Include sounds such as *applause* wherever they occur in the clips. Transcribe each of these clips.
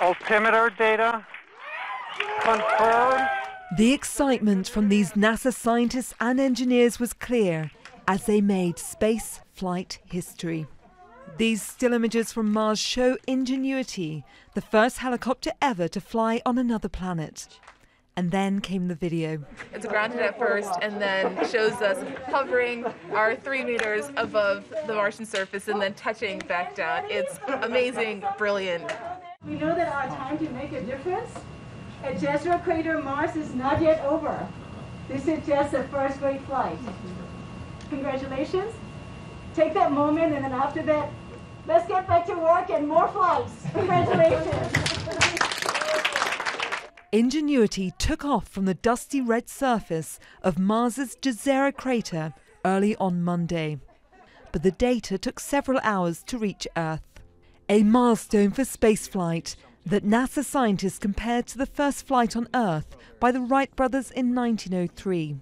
Altimeter data confirmed. The excitement from these NASA scientists and engineers was clear as they made space flight history. These still images from Mars show Ingenuity, the first helicopter ever to fly on another planet. And then came the video. It's grounded at first and then shows us hovering our three meters above the Martian surface and then touching back down. It's amazing, brilliant. We know that our time to make a difference at Jezero Crater, Mars is not yet over. This is just the first great flight. Congratulations. Take that moment and then after that, let's get back to work and more flights. Congratulations. Ingenuity took off from the dusty red surface of Mars's Jezero crater early on Monday. But the data took several hours to reach Earth. A milestone for spaceflight that NASA scientists compared to the first flight on Earth by the Wright brothers in 1903.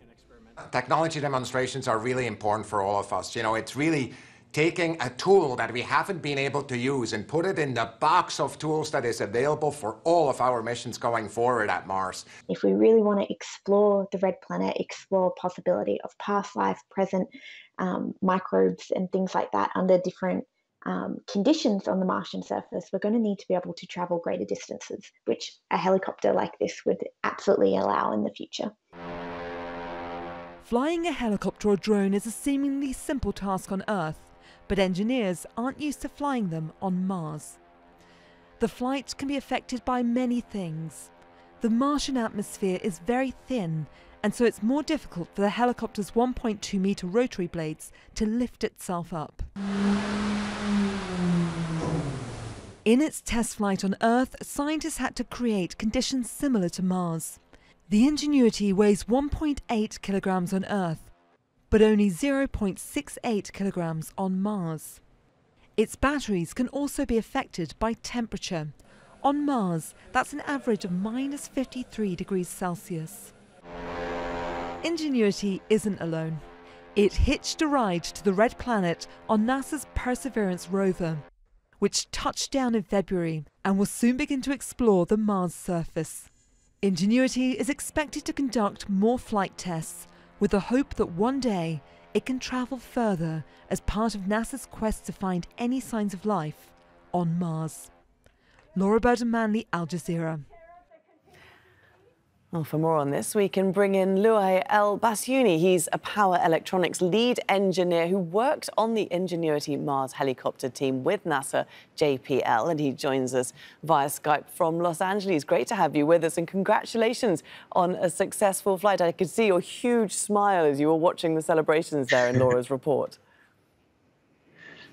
Technology demonstrations are really important for all of us. You know, it's really taking a tool that we haven't been able to use and put it in the box of tools that is available for all of our missions going forward at Mars. If we really want to explore the red planet, explore possibility of past life, present um, microbes and things like that under different um, conditions on the Martian surface, we're going to need to be able to travel greater distances, which a helicopter like this would absolutely allow in the future. Flying a helicopter or drone is a seemingly simple task on Earth, but engineers aren't used to flying them on Mars. The flight can be affected by many things. The Martian atmosphere is very thin, and so it's more difficult for the helicopter's 1.2 metre rotary blades to lift itself up. In its test flight on Earth, scientists had to create conditions similar to Mars. The Ingenuity weighs 1.8 kilograms on Earth, but only 0.68 kilograms on Mars. Its batteries can also be affected by temperature. On Mars, that's an average of minus 53 degrees Celsius. Ingenuity isn't alone. It hitched a ride to the Red Planet on NASA's Perseverance rover, which touched down in February and will soon begin to explore the Mars surface. Ingenuity is expected to conduct more flight tests with the hope that one day it can travel further as part of NASA's quest to find any signs of life on Mars. Laura Burdon-Manley, Al Jazeera. Well, for more on this, we can bring in Louay El Basyouni. He's a power electronics lead engineer who worked on the Ingenuity Mars helicopter team with NASA JPL, and he joins us via Skype from Los Angeles. Great to have you with us, and congratulations on a successful flight. I could see your huge smile as you were watching the celebrations there in Laura's *laughs* report.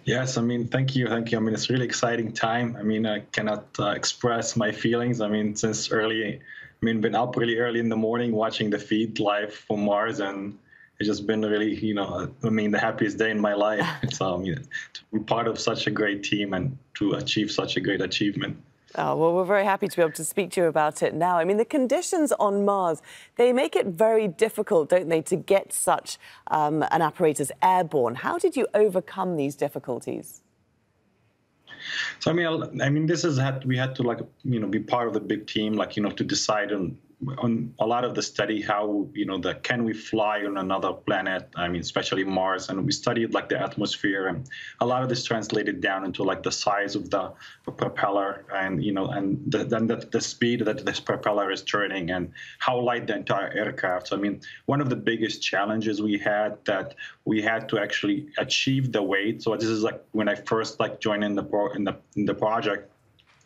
Yes, I mean, thank you, thank you. I mean, it's a really exciting time. I mean, I cannot uh, express my feelings. I mean, since early I mean, been up really early in the morning watching the feed live from Mars, and it's just been really, you know, I mean, the happiest day in my life. *laughs* So, you know, to be part of such a great team and to achieve such a great achievement. Oh, well, we're very happy to be able to speak to you about it now. I mean, the conditions on Mars, they make it very difficult, don't they, to get such um, an apparatus airborne. How did you overcome these difficulties? So I mean, I mean, this is had we had to like you know be part of the big team, like you know, to decide on on a lot of the study how you know the can we fly on another planet? I mean especially mars and we studied like the atmosphere and a lot of this translated down into like the size of the, propeller and you know and the, then the, the speed that this propeller is turning and how light the entire aircraft. So i mean one of the biggest challenges we had that we had to actually achieve the weight. So this is like when i first like joined in the pro in the in the project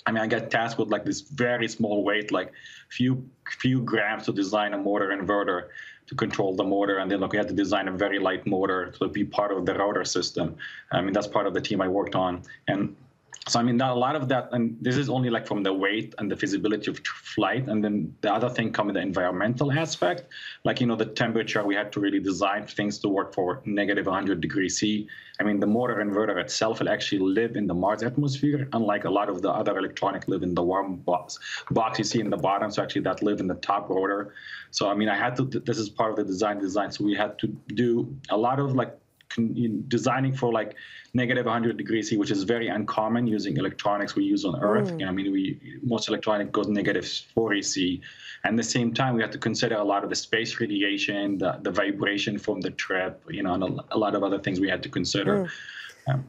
I mean, I got tasked with like this very small weight, like few few grams to design a motor inverter to control the motor, and then like we had to design a very light motor to be part of the rotor system. I mean, that's part of the team I worked on, and so I mean, a lot of that, and this is only like from the weight and the feasibility of flight, and then the other thing come in the environmental aspect, like you know the temperature. We had to really design things to work for negative 100 degrees C. I mean, the motor inverter itself will actually live in the Mars atmosphere, unlike a lot of the other electronic live in the warm box box you see in the bottom. So actually, that live in the top rotor. So I mean, I had to. This is part of the design design. So we had to do a lot of like designing for like negative 100 degrees C, which is very uncommon using electronics we use on Earth. Mm. You know, I mean, we most electronic goes negative 40 C. And at the same time, we have to consider a lot of the space radiation, the, the vibration from the trip, you know, and a, a lot of other things we had to consider. Mm. Um,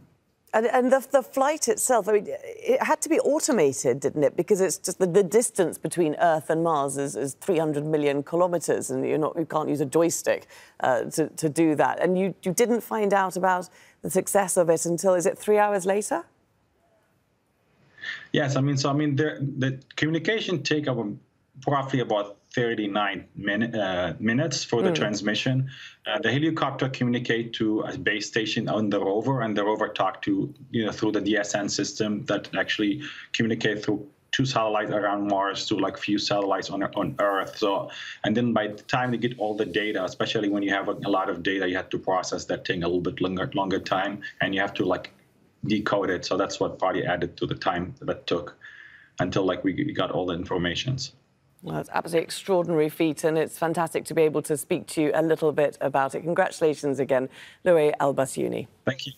and, and the, the, flight itself, I mean, it had to be automated, didn't it? Because it's just the, the distance between Earth and Mars is, is 300 million kilometres, and you're not, you can't use a joystick uh, to, to do that. And you, you didn't find out about the success of it until, is it three hours later? Yes, I mean, so I mean, the communication take up roughly about 39 uh, minutes for the mm. transmission. Uh, the helicopter communicate to a base station on the rover, and the rover talk to you know through the DSN system that actually communicate through two satellites around Mars to like few satellites on on Earth. So, and then by the time they get all the data, especially when you have a, a lot of data, you have to process that thing a little bit longer longer time, and you have to like decode it. So that's what probably added to the time that took until like we got all the informations. Well, it's absolutely extraordinary feat, and it's fantastic to be able to speak to you a little bit about it. Congratulations again, Louay El-Basyouni. Thank you.